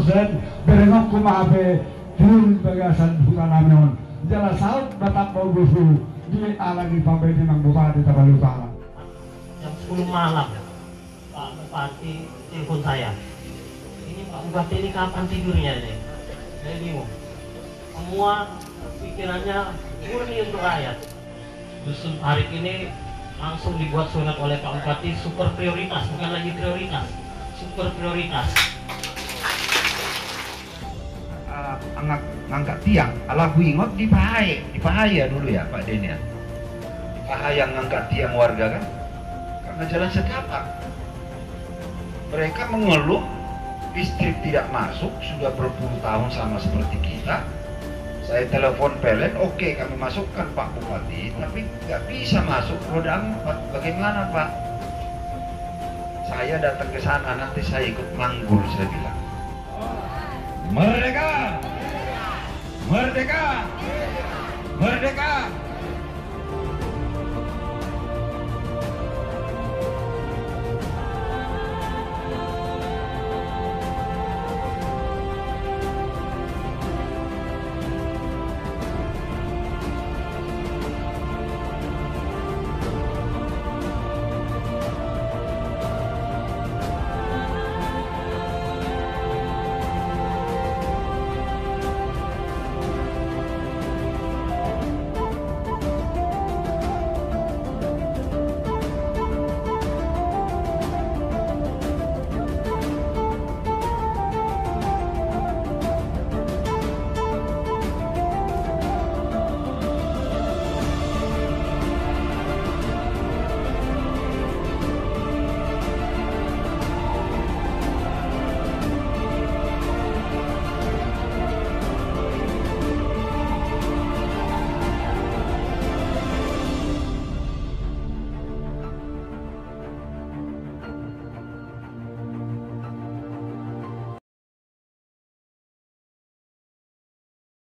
persen berengok kumabe Dun bagasan hutan amyon Jala saut batak bau gusu Di alagi pampai di Mang Bupati Tabalu Utara jam 10 malam Pak Bupati telepon saya. Ini Pak Bupati ini kapan tidurnya ini? Saya bingung. Semua pikirannya murni untuk rakyat. Dusun hari ini langsung dibuat sunat oleh Pak Bupati super prioritas bukan lagi prioritas super prioritas. Angkat ngangkat tiang. Ala ingot di Pahaya di Pahaya dulu ya Pak Den ya. Di Pahaya ngangkat tiang warga kan? Karena jalan setapak mereka mengeluh listrik tidak masuk sudah berpuluh tahun sama seperti kita. Saya telepon pelet oke kami masukkan Pak Bupati. Tapi nggak bisa masuk roda empat. Bagaimana Pak saya datang ke sana nanti saya ikut manggul saya bilang Merdeka! Merdeka! Merdeka!